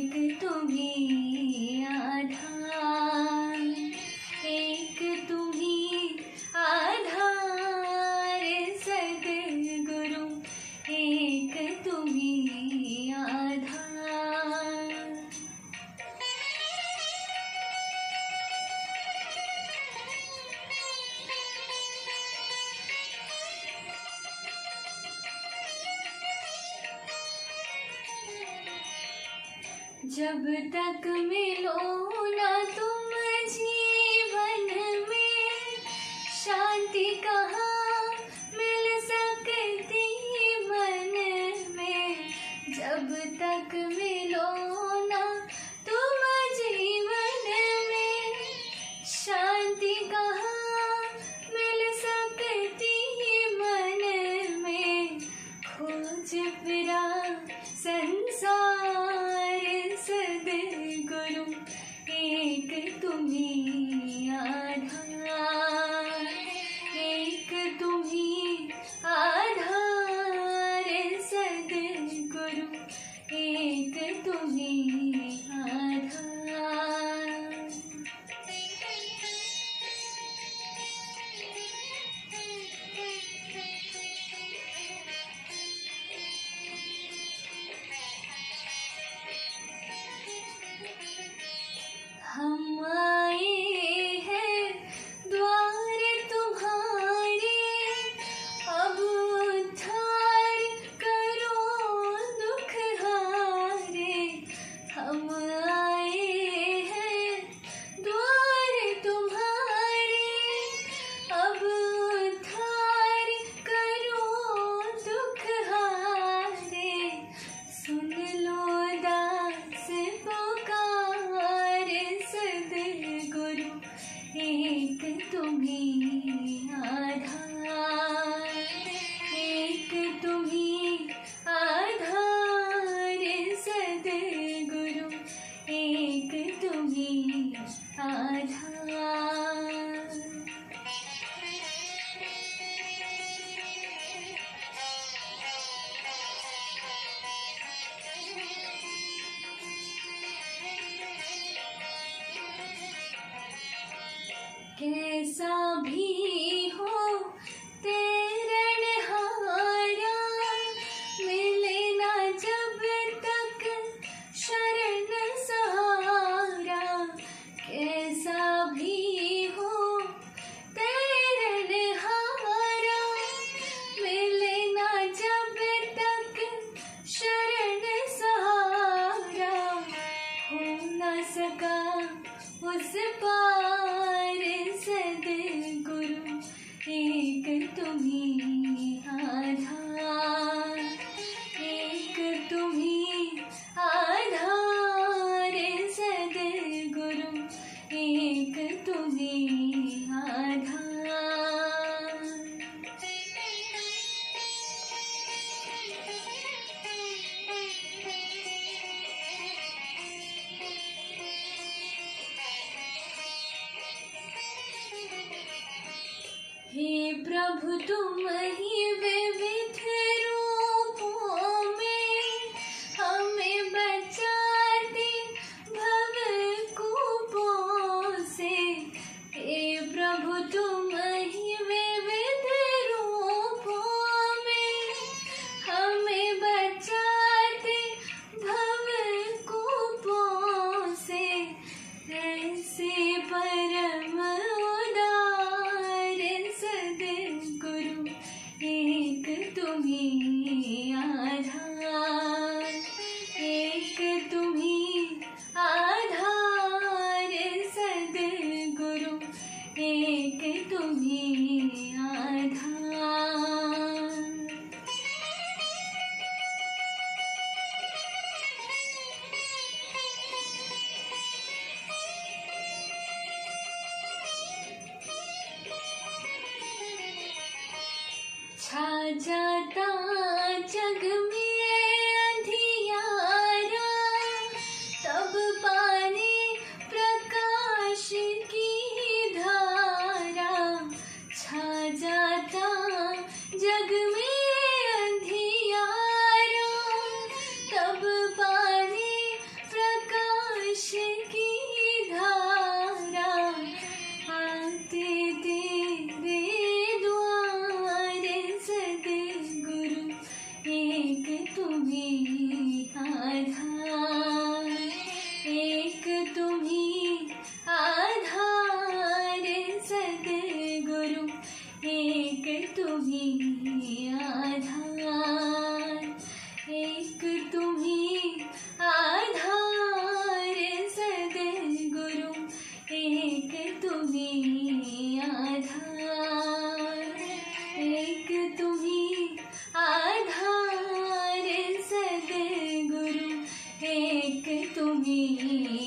एक तुगी जब तक मिलो ना तुम करो एक तुम्हें आधार एक तुम्हें आधार सद गुरु एक तुम्हें कैसा भी प्रभु तुम ही विविध तुम्हें आधार एक तुम्हें आधार सदगुरु एक तुम्हें आधार। जाता भी एक तुम्हें आधार सदगुरु एक तुम्हें आधार एक तुम्हें आधार सदगुरु एक तुम्हें